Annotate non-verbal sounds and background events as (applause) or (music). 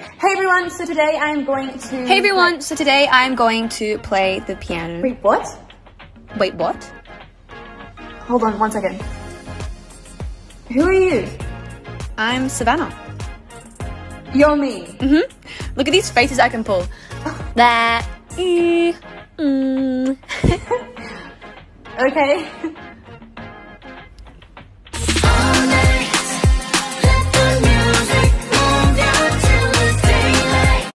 Hey everyone, so today I'm going to. Hey everyone, so today I'm going to play the piano. Wait, what? Wait, what? Hold on one second. Who are you? I'm Savannah. You're me. hmm Look at these faces I can pull. (laughs) That. mm. (laughs) Okay.